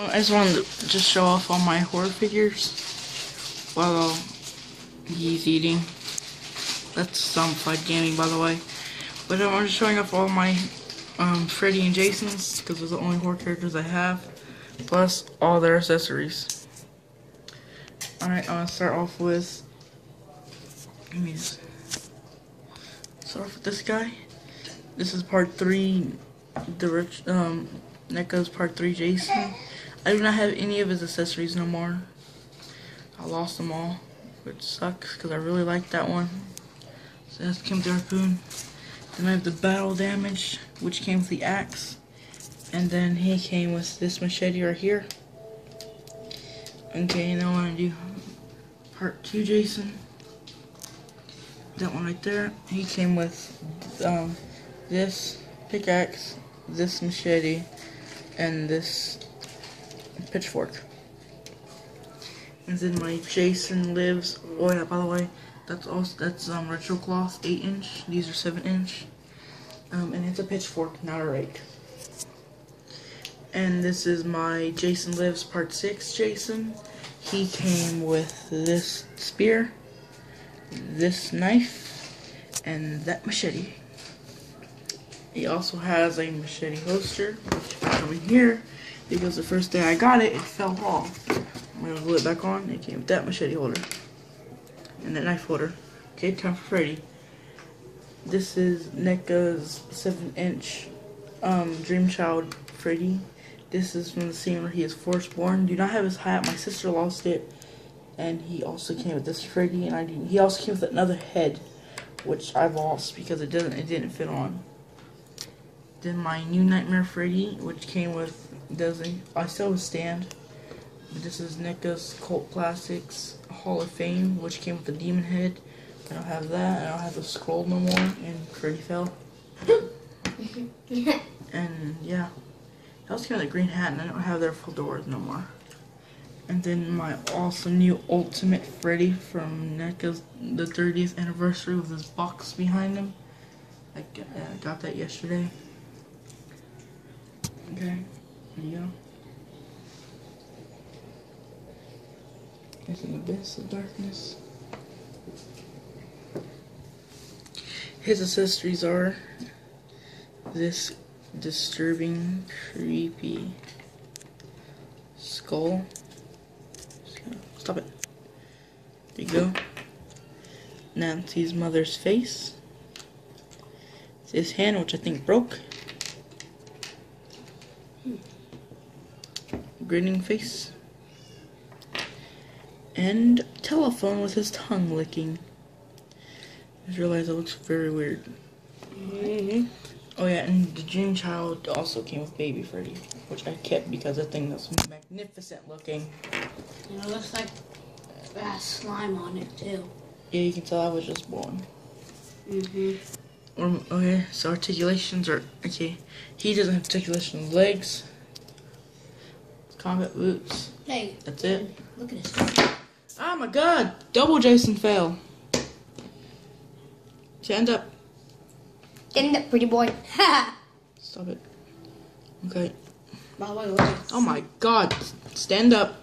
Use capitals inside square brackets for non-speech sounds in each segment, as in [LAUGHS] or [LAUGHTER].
I just wanted to just show off all my horror figures while he's eating. That's zombified gaming, by the way. But I'm just showing off all my um, Freddy and Jason's because those are the only horror characters I have, plus all their accessories. Alright, I'll start off with. Let me just start off with this guy. This is part three. The rich um, NECA's part three Jason. I do not have any of his accessories no more. I lost them all, which sucks because I really like that one. So that's Kim the Harpoon. Then I have the battle damage, which came with the axe. And then he came with this machete right here. Okay, now I want to do part two Jason. That one right there. He came with um, this pickaxe, this machete, and this pitchfork. And then my Jason lives. Oh yeah, by the way, that's also that's um retro cloth, eight inch. These are seven inch. Um, and it's a pitchfork, not a rake. And this is my Jason Lives Part 6 Jason. He came with this spear, this knife, and that machete. He also has a machete holster, which I come in here because the first day I got it, it fell off. I'm gonna glue it back on. It came with that machete holder and that knife holder. Okay, time for Freddy. This is NECA's 7 inch um, Dream Child Freddy. This is from the scene where he is first born. Do not have his hat. My sister lost it. And he also came with this Freddy. And I didn't, he also came with another head, which I lost because it didn't it didn't fit on. Then my new Nightmare Freddy, which came with doesn't I still have a stand. This is NECA's Cult Classics Hall of Fame, which came with the demon head. I don't have that. I don't have the scroll no more, and Freddy fell. [LAUGHS] and yeah, I also came with a green hat, and I don't have their full doors no more. And then my awesome new Ultimate Freddy from NECA's the 30th anniversary with this box behind him. I got that yesterday. Okay, go. It's the abyss of darkness. His accessories are this disturbing, creepy skull. Stop it. There you go. Nancy's mother's face. His hand, which I think broke. Grinning face and telephone with his tongue licking. I just realized it looks very weird. Mm -hmm. Oh yeah, and the Dream Child also came with Baby Freddy, which I kept because I think that's magnificent looking. And it looks like it has slime on it too. Yeah, you can tell I was just born. Mm-hmm. Um, okay, so articulations are okay. He doesn't have articulations legs. Combat boots. Hey. That's it. Look at this. Oh my god! Double Jason fail. Stand up. Stand up, pretty boy. [LAUGHS] Stop it. Okay. By the way, look Oh my god. Stand up.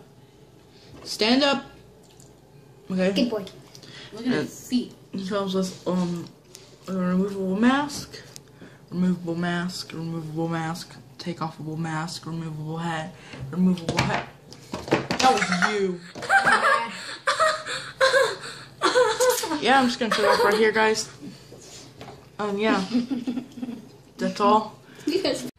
Stand up. Okay. Good boy. Look at his feet. He comes with um a removable mask, removable mask, removable mask, take offable mask, removable hat, removable hat. That was you. yeah, I'm just gonna turn it off right here, guys. Um, yeah. That's all. Yes.